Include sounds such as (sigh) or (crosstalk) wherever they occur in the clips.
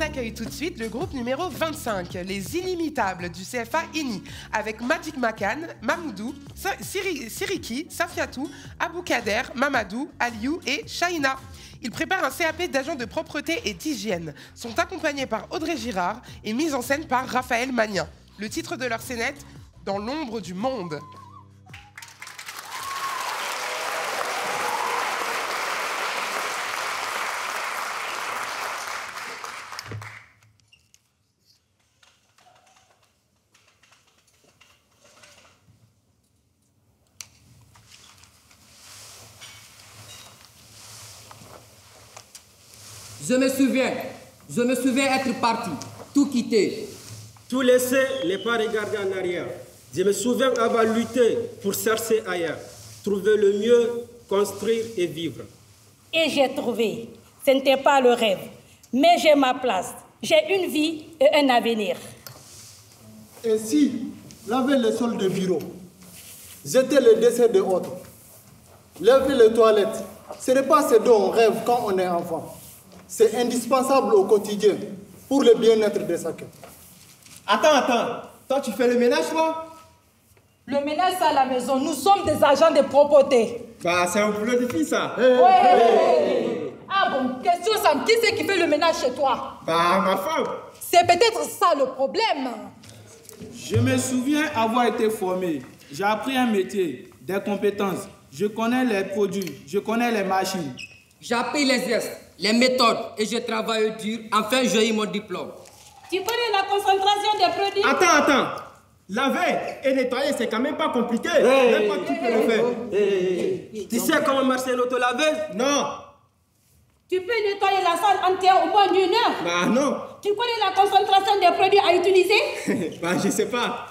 on accueille tout de suite le groupe numéro 25, les inimitables du CFA INI, avec Magic Makan, Mamoudou, Siriki, Safiatou, Abou Kader, Mamadou, Aliou et Shaina. Ils préparent un CAP d'agents de propreté et d'hygiène, sont accompagnés par Audrey Girard et mis en scène par Raphaël Magnin. Le titre de leur scénette, Dans l'ombre du monde. Je me souviens, je me souviens être parti, tout quitté. Tout laisser, ne pas regarder en arrière. Je me souviens avoir lutté pour chercher ailleurs, trouver le mieux, construire et vivre. Et j'ai trouvé. Ce n'était pas le rêve, mais j'ai ma place. J'ai une vie et un avenir. Et si, laver le sol de bureau, jeter le décès de autres, laver les toilettes, ce n'est pas ce dont on rêve quand on est enfant. C'est indispensable au quotidien pour le bien-être de chacun. Attends, attends. Toi, tu fais le ménage, toi Le ménage, c'est à la maison. Nous sommes des agents de propreté. Bah, c'est un boulot de fille, ça. ouais. Ah bon, question Sam, qui c'est qui fait le ménage chez toi? Bah, ma femme. C'est peut-être ça le problème. Je me souviens avoir été formé. J'ai appris un métier, des compétences. Je connais les produits, je connais les machines. J'ai appris les gestes, les méthodes et je travaille dur. Enfin, j'ai eu mon diplôme. Tu connais la concentration des produits? Attends, attends. Laver et nettoyer, c'est quand même pas compliqué. N'importe qui peut le faire. tu sais comment marcher l'auto-laveuse Non. Tu peux nettoyer la salle entière au moins d'une heure Bah non. Tu connais la concentration des produits à utiliser? (laughs) Bah je sais pas.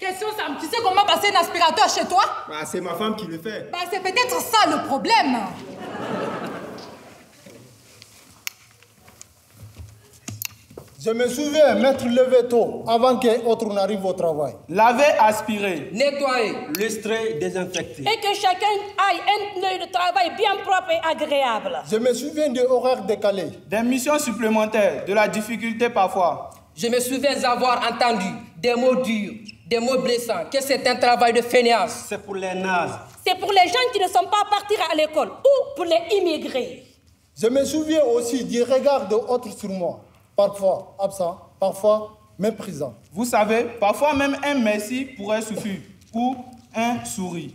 Question Sam, tu sais comment passer un aspirateur chez toi? Bah c'est ma femme qui le fait. Bah c'est peut-être ça le problème. Je me souviens m'être levé tôt avant qu'un autre n'arrive au travail. Laver, aspirer. Nettoyer. Lustrer, désinfecter. Et que chacun aille un lieu de travail bien propre et agréable. Je me souviens des horaires décalés. Des missions supplémentaires, de la difficulté parfois. Je me souviens avoir entendu des mots durs, des mots blessants, que c'est un travail de fainéance. C'est pour les nazes. C'est pour les gens qui ne sont pas partis à l'école ou pour les immigrés. Je me souviens aussi du regard de autres sur moi parfois absent, parfois méprisant. Vous savez, parfois même un merci pourrait suffire, ou un sourire.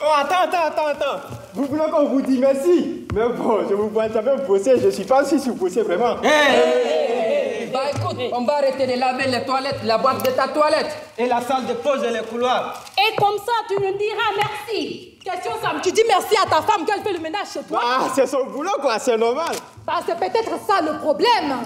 Oh, attends, attends, attends, attends. Vous voulez qu'on vous dise merci? Mais bon, je vous vois jamais bosser, je suis pas si si vous bossez vraiment. bah écoute, on va arrêter de laver les toilettes, la boîte de ta toilette. Et la salle de pause et les couloirs. Et comme ça, tu nous diras merci. Question Sam, tu dis merci à ta femme qu'elle fait le ménage chez toi Ah, c'est son boulot quoi, c'est normal. Bah c'est peut-être ça le problème.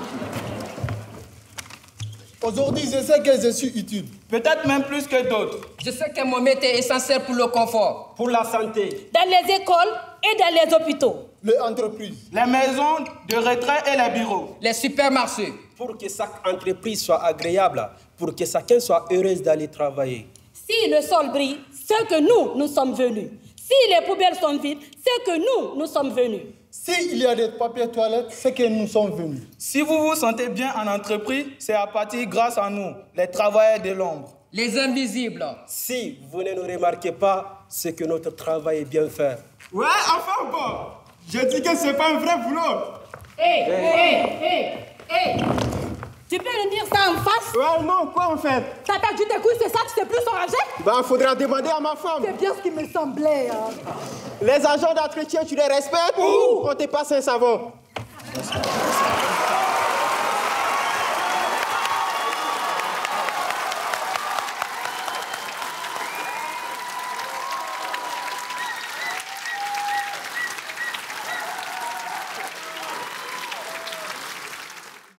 Aujourd'hui, je sais que je suis utile. Peut-être même plus que d'autres. Je sais que mon métier est essentiel pour le confort. Pour la santé. Dans les écoles et dans les hôpitaux. Les entreprises. Les maisons de retrait et les bureaux. Les supermarchés. Pour que chaque entreprise soit agréable, pour que chacun soit heureux d'aller travailler. Si le sol brille, c'est que nous, nous sommes venus. Si les poubelles sont vides, c'est que nous, nous sommes venus. S'il y a des papiers toilettes, c'est que nous sommes venus. Si vous vous sentez bien en entreprise, c'est à partir grâce à nous, les travailleurs de l'ombre. Les invisibles. Si vous ne nous remarquez pas, c'est que notre travail est bien fait. Ouais, enfin bon. Je dis que c'est pas un vrai boulot. Hé, hé, hé, hé. Tu peux nous dire ça en face? Ouais, non, quoi en fait? T'as perdu tes couilles, c'est ça Tu sais plus s'enrager Bah, faudra demander à ma femme. C'est bien ce qui me semblait. Hein. Les agents d'entretien, tu les respectes? Ou on te passe un savon